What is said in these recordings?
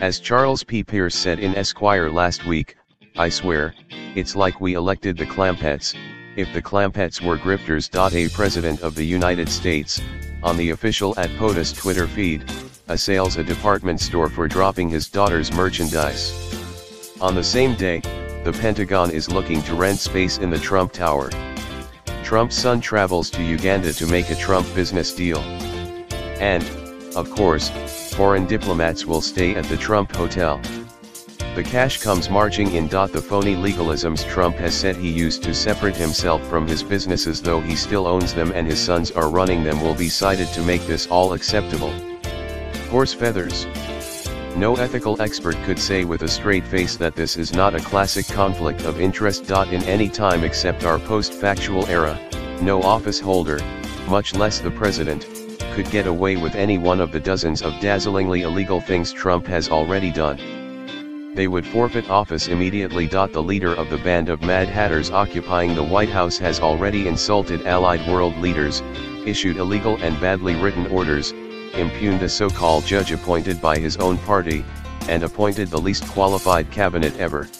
As Charles P. Pierce said in Esquire last week, I swear, it's like we elected the Clampetts, if the Clampetts were grifters. A President of the United States, on the official at POTUS Twitter feed, assails a department store for dropping his daughter's merchandise. On the same day, the Pentagon is looking to rent space in the Trump Tower. Trump's son travels to Uganda to make a Trump business deal. And, of course, foreign diplomats will stay at the Trump Hotel. The cash comes marching in. The phony legalisms Trump has said he used to separate himself from his businesses though he still owns them and his sons are running them will be cited to make this all acceptable. Horse feathers. No ethical expert could say with a straight face that this is not a classic conflict of interest. In any time except our post-factual era, no office holder, much less the president, could get away with any one of the dozens of dazzlingly illegal things Trump has already done. They would forfeit office immediately. The leader of the band of Mad Hatters occupying the White House has already insulted allied world leaders, issued illegal and badly written orders, impugned a so-called judge appointed by his own party, and appointed the least qualified cabinet ever.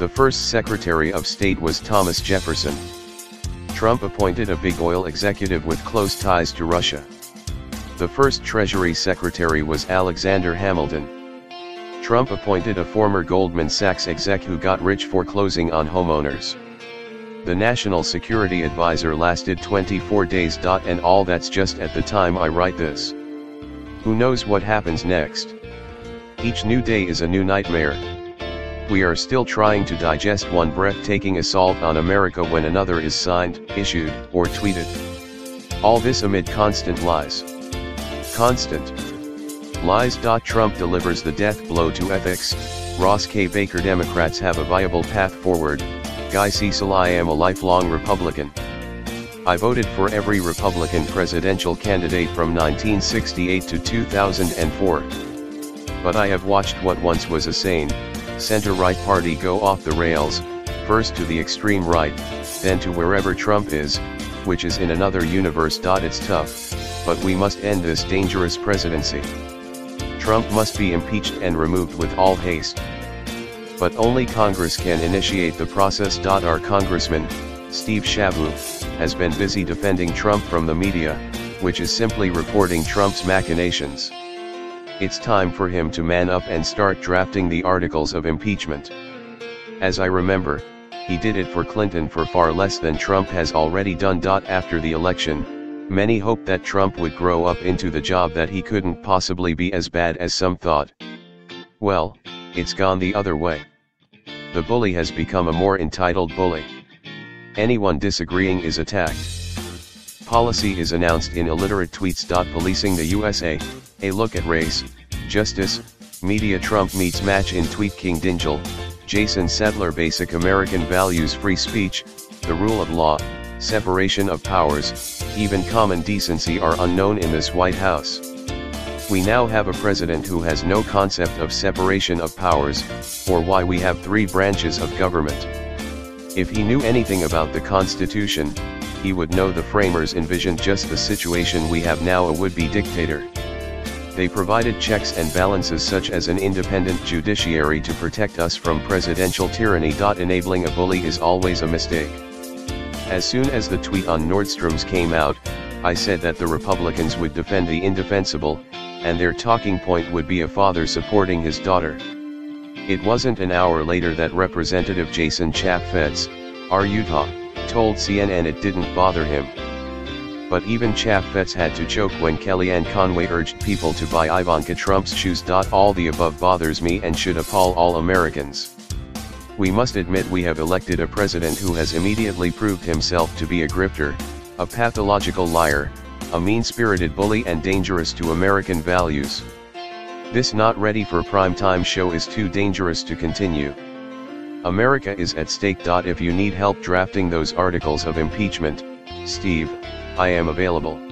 The first Secretary of State was Thomas Jefferson. Trump appointed a big oil executive with close ties to Russia. The first Treasury Secretary was Alexander Hamilton. Trump appointed a former Goldman Sachs exec who got rich foreclosing on homeowners. The National Security Advisor lasted 24 days. And all that's just at the time I write this. Who knows what happens next? Each new day is a new nightmare. We are still trying to digest one breathtaking assault on America when another is signed, issued, or tweeted. All this amid constant lies. Constant. Lies. Trump delivers the death blow to ethics, Ross K. Baker Democrats have a viable path forward, Guy Cecil I am a lifelong Republican. I voted for every Republican presidential candidate from 1968 to 2004. But I have watched what once was a sane, center-right party go off the rails, first to the extreme right, then to wherever Trump is, which is in another universe. It's tough, but we must end this dangerous presidency. Trump must be impeached and removed with all haste. But only Congress can initiate the process. Our congressman, Steve Chabot, has been busy defending Trump from the media, which is simply reporting Trump's machinations. It's time for him to man up and start drafting the articles of impeachment. As I remember, he did it for Clinton for far less than Trump has already done. After the election, Many hoped that Trump would grow up into the job that he couldn't possibly be as bad as some thought. Well, it's gone the other way. The bully has become a more entitled bully. Anyone disagreeing is attacked. Policy is announced in illiterate tweets. Policing the USA, a look at race, justice, media Trump meets match in Tweet King Dingell, Jason Sattler Basic American Values Free Speech, the Rule of Law, separation of powers, even common decency are unknown in this White House. We now have a president who has no concept of separation of powers, or why we have three branches of government. If he knew anything about the Constitution, he would know the framers envisioned just the situation we have now a would-be dictator. They provided checks and balances such as an independent judiciary to protect us from presidential tyranny. Enabling a bully is always a mistake. As soon as the tweet on Nordstrom's came out, I said that the Republicans would defend the indefensible, and their talking point would be a father supporting his daughter. It wasn't an hour later that Representative Jason Chaffetz, our Utah, told CNN it didn't bother him. But even Chaffetz had to choke when Kellyanne Conway urged people to buy Ivanka Trump's shoes. All the above bothers me and should appall all Americans. We must admit we have elected a president who has immediately proved himself to be a grifter, a pathological liar, a mean-spirited bully and dangerous to American values. This not ready for prime time show is too dangerous to continue. America is at stake. If you need help drafting those articles of impeachment, Steve, I am available.